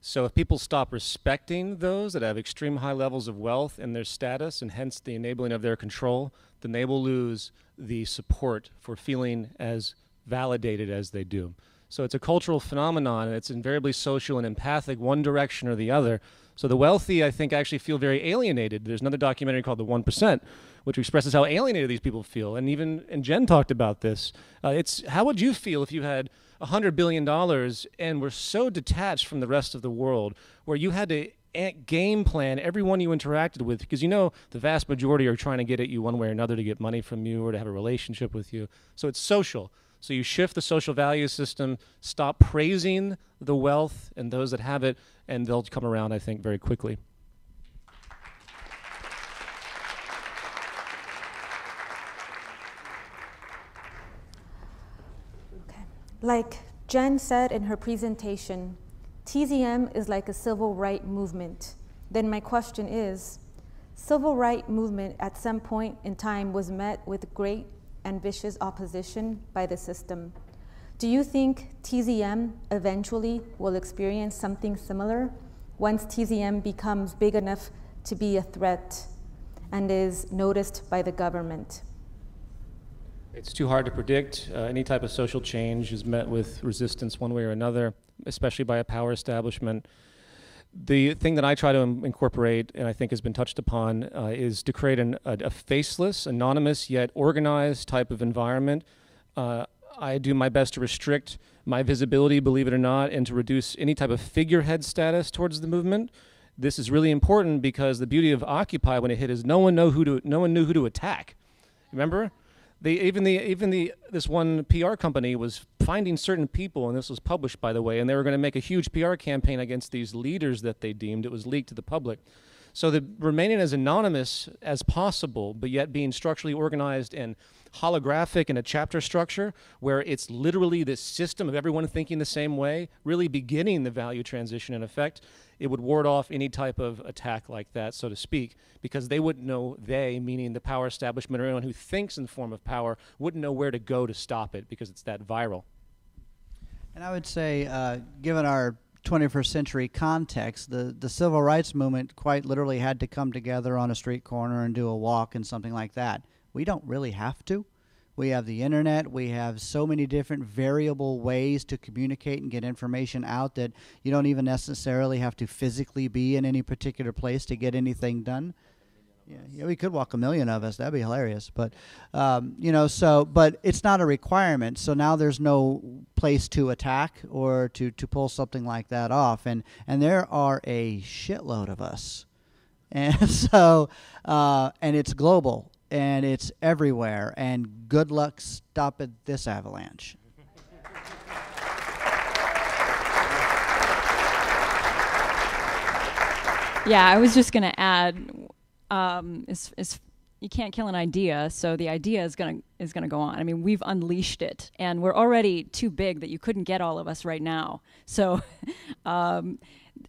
So if people stop respecting those that have extreme high levels of wealth and their status, and hence the enabling of their control, then they will lose the support for feeling as validated as they do. So it's a cultural phenomenon, and it's invariably social and empathic, one direction or the other. So the wealthy, I think, actually feel very alienated. There's another documentary called The One Percent, which expresses how alienated these people feel. And even and Jen talked about this. Uh, it's how would you feel if you had $100 billion and were so detached from the rest of the world where you had to game plan everyone you interacted with because you know the vast majority are trying to get at you one way or another to get money from you or to have a relationship with you. So it's social. So you shift the social value system, stop praising the wealth and those that have it, and they'll come around, I think, very quickly. Like Jen said in her presentation, TZM is like a civil right movement. Then my question is, civil right movement at some point in time was met with great and vicious opposition by the system. Do you think TZM eventually will experience something similar once TZM becomes big enough to be a threat and is noticed by the government? It's too hard to predict. Uh, any type of social change is met with resistance one way or another, especially by a power establishment. The thing that I try to incorporate, and I think has been touched upon, uh, is to create an, a, a, faceless, anonymous, yet organized type of environment. Uh, I do my best to restrict my visibility, believe it or not, and to reduce any type of figurehead status towards the movement. This is really important because the beauty of Occupy when it hit is no one know who to no one knew who to attack. Remember? They, even the even the this one PR company was finding certain people, and this was published by the way, and they were going to make a huge PR campaign against these leaders that they deemed. It was leaked to the public. So the remaining as anonymous as possible, but yet being structurally organized and holographic in a chapter structure where it's literally this system of everyone thinking the same way, really beginning the value transition in effect, it would ward off any type of attack like that, so to speak, because they wouldn't know, they, meaning the power establishment or anyone who thinks in the form of power, wouldn't know where to go to stop it because it's that viral. And I would say, uh, given our 21st century context, the, the civil rights movement quite literally had to come together on a street corner and do a walk and something like that. We don't really have to. We have the internet. We have so many different variable ways to communicate and get information out that you don't even necessarily have to physically be in any particular place to get anything done. Yeah, yeah, we could walk a million of us. That'd be hilarious. But, um, you know, so, but it's not a requirement. So now there's no place to attack or to, to pull something like that off. And, and there are a shitload of us. (laughs) And so, uh, and it's global and it's everywhere. And good luck stopping this avalanche. Yeah, I was just going to add, um, is, is you can't kill an idea, so the idea is gonna is gonna go on. I mean, we've unleashed it, and we're already too big that you couldn't get all of us right now. So, (laughs) um,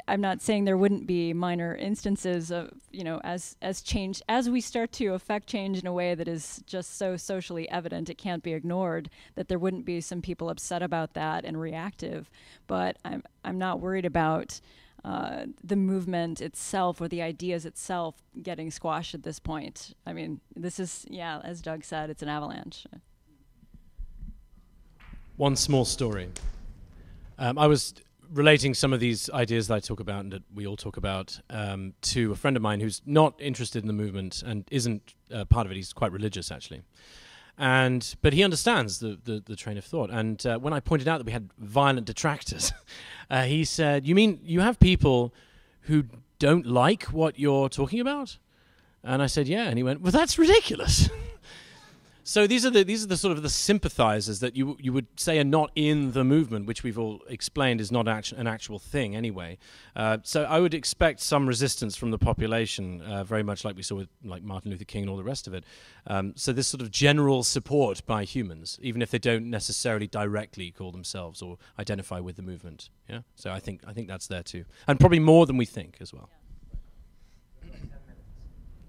I'm not saying there wouldn't be minor instances of, you know, as as change as we start to affect change in a way that is just so socially evident it can't be ignored that there wouldn't be some people upset about that and reactive. But I'm I'm not worried about uh, the movement itself or the ideas itself getting squashed at this point. I mean, this is yeah, as Doug said, it's an avalanche. One small story. Um, I was relating some of these ideas that I talk about and that we all talk about um, to a friend of mine who's not interested in the movement and isn't uh, part of it. He's quite religious, actually. And but he understands the, the, the train of thought. And uh, when I pointed out that we had violent detractors, (laughs) uh, he said, "You mean you have people who don't like what you're talking about?" And I said, "Yeah." And he went, "Well, that's ridiculous." (laughs) So these are the these are the sort of the sympathizers that you you would say are not in the movement, which we've all explained is not an actual thing anyway. Uh, so I would expect some resistance from the population, uh, very much like we saw with like Martin Luther King and all the rest of it. Um, so this sort of general support by humans, even if they don't necessarily directly call themselves or identify with the movement. Yeah. So I think I think that's there too, and probably more than we think as well.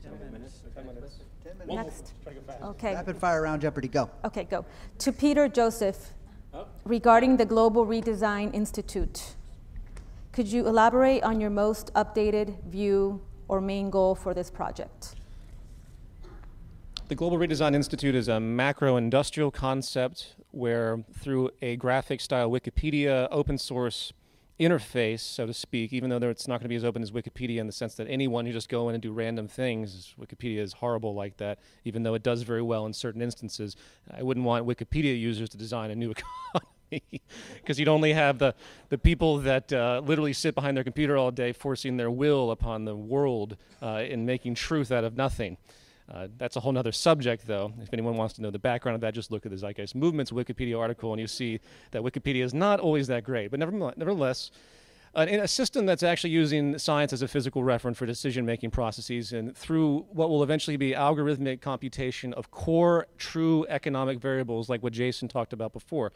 Ten minutes. Ten minutes. Next. Okay. Rapid fire round Jeopardy, go. Okay, go. To Peter Joseph, regarding the Global Redesign Institute, could you elaborate on your most updated view or main goal for this project? The Global Redesign Institute is a macro industrial concept where, through a graphic style Wikipedia open source interface, so to speak, even though it's not going to be as open as Wikipedia in the sense that anyone who just go in and do random things, Wikipedia is horrible like that, even though it does very well in certain instances. I wouldn't want Wikipedia users to design a new (laughs) economy because you'd only have the, the people that uh, literally sit behind their computer all day forcing their will upon the world uh, and making truth out of nothing. Uh, that's a whole other subject, though. If anyone wants to know the background of that, just look at the Zeitgeist Movement's Wikipedia article, and you see that Wikipedia is not always that great. But nevertheless, uh, in a system that's actually using science as a physical reference for decision-making processes, and through what will eventually be algorithmic computation of core, true economic variables, like what Jason talked about before.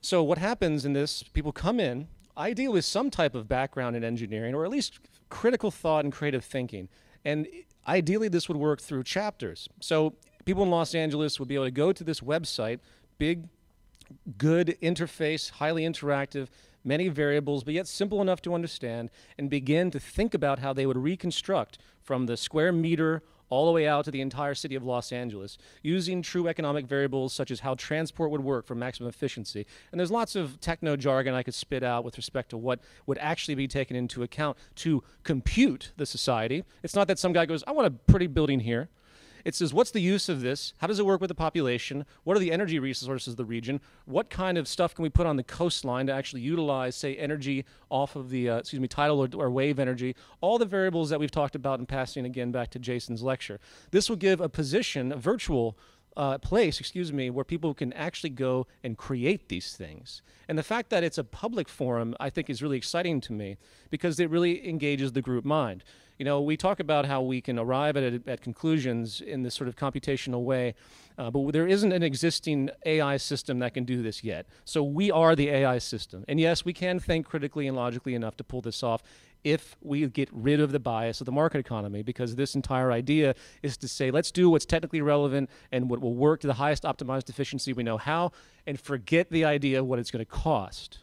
So what happens in this? People come in, ideally with some type of background in engineering, or at least critical thought and creative thinking. And Ideally, this would work through chapters. So people in Los Angeles would be able to go to this website, big, good interface, highly interactive, many variables, but yet simple enough to understand, and begin to think about how they would reconstruct from the square meter all the way out to the entire city of Los Angeles, using true economic variables such as how transport would work for maximum efficiency. And there's lots of techno jargon I could spit out with respect to what would actually be taken into account to compute the society. It's not that some guy goes, I want a pretty building here. It says, what's the use of this? How does it work with the population? What are the energy resources of the region? What kind of stuff can we put on the coastline to actually utilize, say, energy off of the, uh, excuse me, tidal or, or wave energy? All the variables that we've talked about in passing again back to Jason's lecture. This will give a position, a virtual uh, place, excuse me, where people can actually go and create these things. And the fact that it's a public forum, I think, is really exciting to me because it really engages the group mind. You know, we talk about how we can arrive at, at conclusions in this sort of computational way, uh, but there isn't an existing AI system that can do this yet. So we are the AI system. And yes, we can think critically and logically enough to pull this off if we get rid of the bias of the market economy, because this entire idea is to say, let's do what's technically relevant and what will work to the highest optimized efficiency we know how, and forget the idea of what it's going to cost.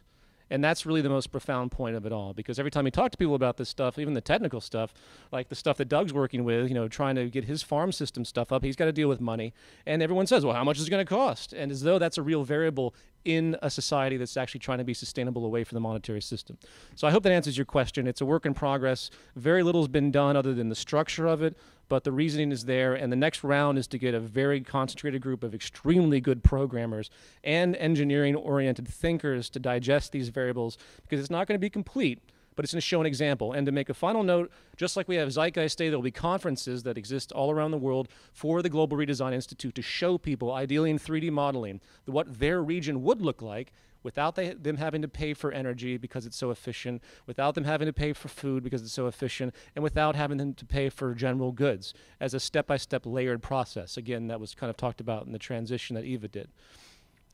And that's really the most profound point of it all because every time you talk to people about this stuff, even the technical stuff, like the stuff that Doug's working with, you know, trying to get his farm system stuff up, he's got to deal with money. And everyone says, well, how much is it going to cost? And as though that's a real variable in a society that's actually trying to be sustainable away from the monetary system. So I hope that answers your question. It's a work in progress. Very little has been done other than the structure of it, but the reasoning is there. And the next round is to get a very concentrated group of extremely good programmers and engineering oriented thinkers to digest these variables because it's not going to be complete but it's going to show an example. And to make a final note, just like we have Zeitgeist Day, there will be conferences that exist all around the world for the Global Redesign Institute to show people, ideally in 3D modeling, what their region would look like without they, them having to pay for energy because it's so efficient, without them having to pay for food because it's so efficient, and without having them to pay for general goods as a step-by-step layered process. Again, that was kind of talked about in the transition that Eva did.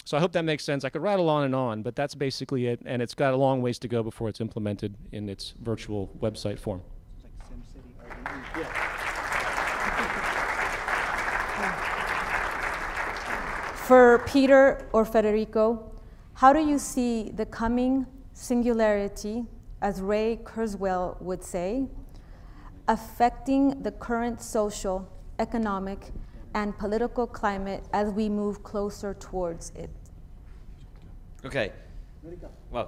So I hope that makes sense. I could rattle on and on, but that's basically it, and it's got a long ways to go before it's implemented in its virtual website form. For Peter or Federico, how do you see the coming singularity, as Ray Kurzweil would say, affecting the current social, economic, and political climate as we move closer towards it? Okay. Well,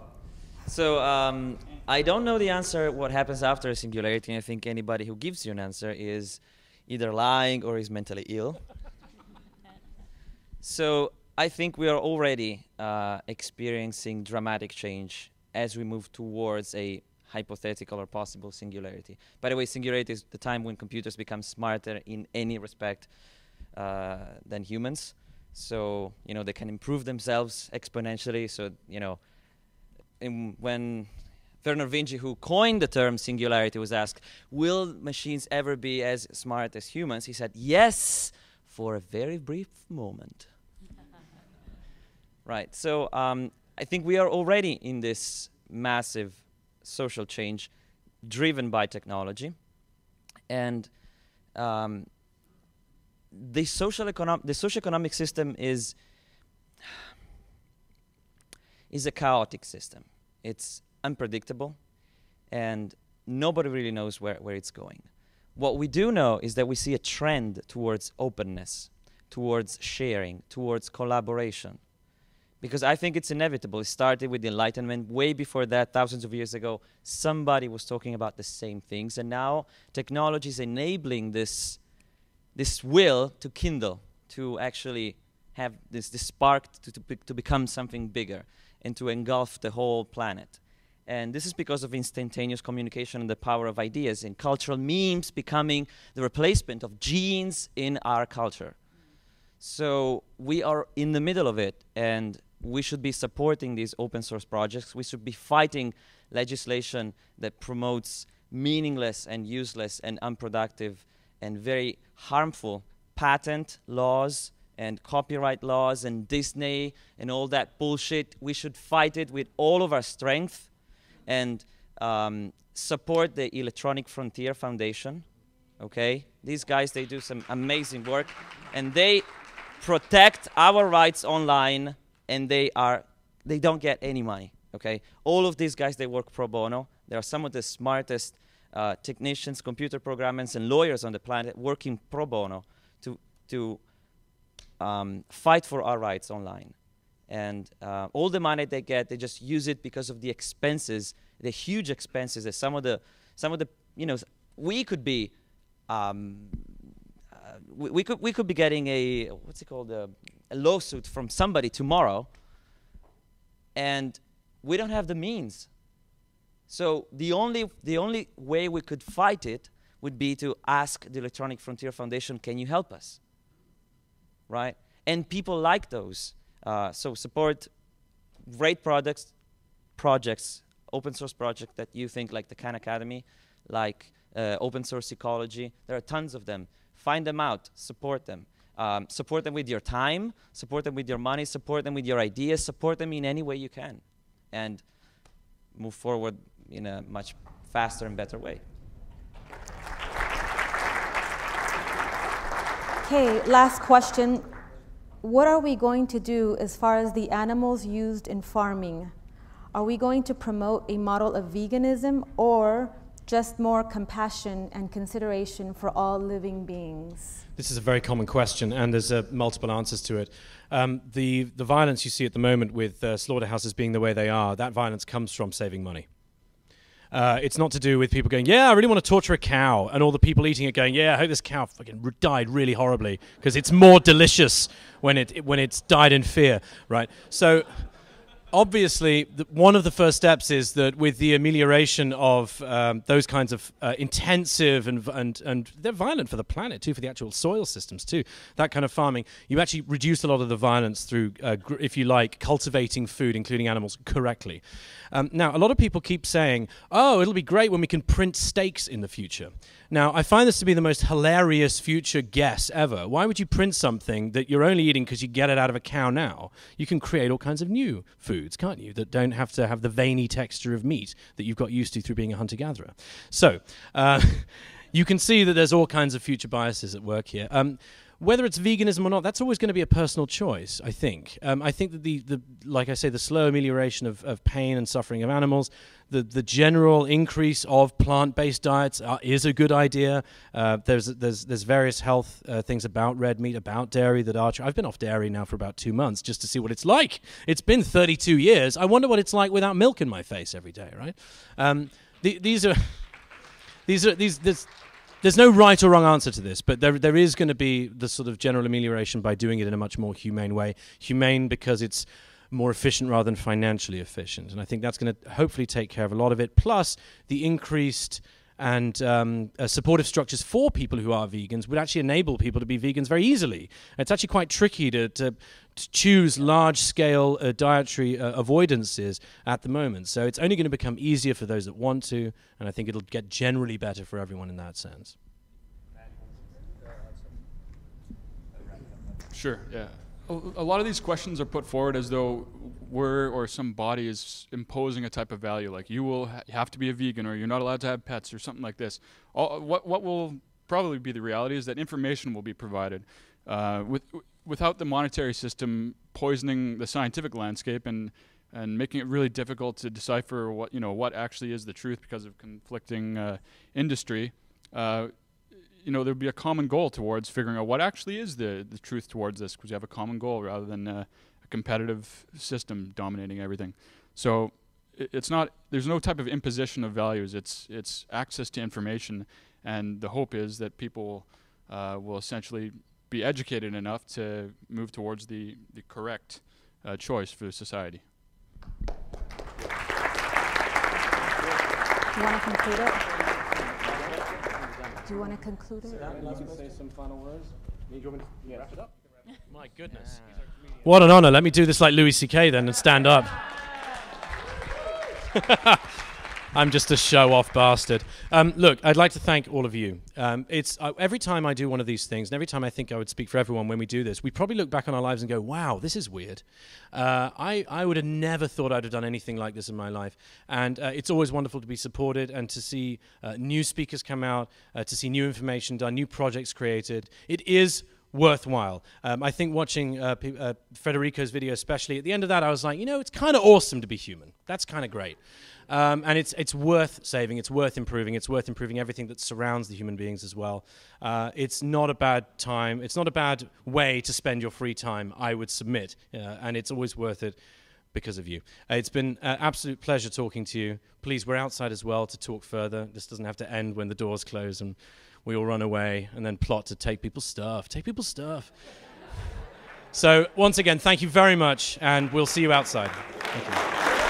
so um, I don't know the answer what happens after a singularity, I think anybody who gives you an answer is either lying or is mentally ill. (laughs) so I think we are already uh, experiencing dramatic change as we move towards a hypothetical or possible singularity. By the way, singularity is the time when computers become smarter in any respect uh, than humans. So you know they can improve themselves exponentially. So you know, when Vernor Vinge, who coined the term singularity, was asked, "Will machines ever be as smart as humans?" He said, "Yes, for a very brief moment." (laughs) right. So um, I think we are already in this massive social change driven by technology, and um, the social economic the socioeconomic system is is a chaotic system. It's unpredictable, and nobody really knows where, where it's going. What we do know is that we see a trend towards openness, towards sharing, towards collaboration. Because I think it's inevitable. It started with the Enlightenment. Way before that, thousands of years ago, somebody was talking about the same things. And now technology is enabling this, this will to kindle, to actually have this, this spark to, to, to become something bigger and to engulf the whole planet. And this is because of instantaneous communication and the power of ideas, and cultural memes becoming the replacement of genes in our culture. So we are in the middle of it, and we should be supporting these open source projects. We should be fighting legislation that promotes meaningless and useless and unproductive and very harmful patent laws and copyright laws and Disney and all that bullshit. We should fight it with all of our strength and um, support the Electronic Frontier Foundation. Okay? These guys, they do some amazing work and they protect our rights online and they are they don't get any money okay all of these guys they work pro bono they are some of the smartest uh, technicians computer programmers and lawyers on the planet working pro bono to to um, fight for our rights online. And uh, all the money they get, they just use it because of the expenses, the huge expenses that some of the, some of the, you know, we could be, um, uh, we, we, could, we could be getting a, what's it called, a, a lawsuit from somebody tomorrow, and we don't have the means. So the only, the only way we could fight it would be to ask the Electronic Frontier Foundation, can you help us? right? And people like those. Uh, so support great products, projects, open source projects that you think like the Khan Academy, like uh, open source ecology. There are tons of them. Find them out, support them. Um, support them with your time, support them with your money, support them with your ideas, support them in any way you can, and move forward in a much faster and better way. Okay, last question. What are we going to do as far as the animals used in farming? Are we going to promote a model of veganism or just more compassion and consideration for all living beings? This is a very common question, and there's uh, multiple answers to it. Um, the, the violence you see at the moment with uh, slaughterhouses being the way they are, that violence comes from saving money. Uh, it's not to do with people going, yeah, I really want to torture a cow, and all the people eating it going, yeah, I hope this cow fucking died really horribly because it's more delicious when it when it's died in fear, right? So obviously, one of the first steps is that with the amelioration of um, those kinds of uh, intensive and, and, and they're violent for the planet too, for the actual soil systems too, that kind of farming, you actually reduce a lot of the violence through, uh, if you like, cultivating food, including animals, correctly. Um, now, a lot of people keep saying, oh, it'll be great when we can print steaks in the future. Now, I find this to be the most hilarious future guess ever. Why would you print something that you're only eating because you get it out of a cow now? You can create all kinds of new foods, can't you, that don't have to have the veiny texture of meat that you've got used to through being a hunter gatherer. So, uh, (laughs) you can see that there's all kinds of future biases at work here. Um, whether it's veganism or not, that's always going to be a personal choice, I think. Um, I think that the, the, like I say, the slow amelioration of, of pain and suffering of animals, the, the general increase of plant-based diets are, is a good idea. Uh, there's, there's, there's various health uh, things about red meat, about dairy that are. I've been off dairy now for about two months just to see what it's like. It's been 32 years. I wonder what it's like without milk in my face every day, right? Um, the, these are... These are these this there's no right or wrong answer to this, but there there is going to be the sort of general amelioration by doing it in a much more humane way. Humane because it's more efficient rather than financially efficient, and I think that's going to hopefully take care of a lot of it. Plus the increased and um, uh, supportive structures for people who are vegans would actually enable people to be vegans very easily. It's actually quite tricky to, to, to choose large scale uh, dietary uh, avoidances at the moment. So it's only going to become easier for those that want to, and I think it'll get generally better for everyone in that sense. Sure, yeah. A lot of these questions are put forward as though we're or some body is imposing a type of value, like you will ha have to be a vegan or you're not allowed to have pets or something like this. All, what what will probably be the reality is that information will be provided. Uh, with, without the monetary system poisoning the scientific landscape and and making it really difficult to decipher what you know what actually is the truth because of conflicting uh, industry. Uh, you know, there'd be a common goal towards figuring out what actually is the the truth towards this, because you have a common goal rather than uh, a competitive system dominating everything. So it, it's not there's no type of imposition of values. It's it's access to information, and the hope is that people uh, will essentially be educated enough to move towards the the correct uh, choice for society. You want to conclude it? Do you want to conclude it? say some final words. You want me to wrap it up? My goodness. What an honor. Let me do this like Louis C.K. then and stand up. (laughs) (laughs) I'm just a show off bastard. Um, look, I'd like to thank all of you. Um, it's uh, every time I do one of these things, and every time I think I would speak for everyone when we do this, we probably look back on our lives and go, "Wow, this is weird." Uh, I I would have never thought I'd have done anything like this in my life, and uh, it's always wonderful to be supported and to see uh, new speakers come out, uh, to see new information done, new projects created. It is worthwhile. Um, I think watching uh, uh, Federico's video, especially at the end of that, I was like, you know, it's kind of awesome to be human. That's kind of great. Um, and it's, it's worth saving, it's worth improving, it's worth improving everything that surrounds the human beings as well. Uh, it's not a bad time, it's not a bad way to spend your free time, I would submit, uh, and it's always worth it because of you. Uh, it's been an absolute pleasure talking to you. Please, we're outside as well to talk further. This doesn't have to end when the doors close and we all run away and then plot to take people's stuff. Take people's stuff. (laughs) so, once again, thank you very much, and we'll see you outside. Thank you.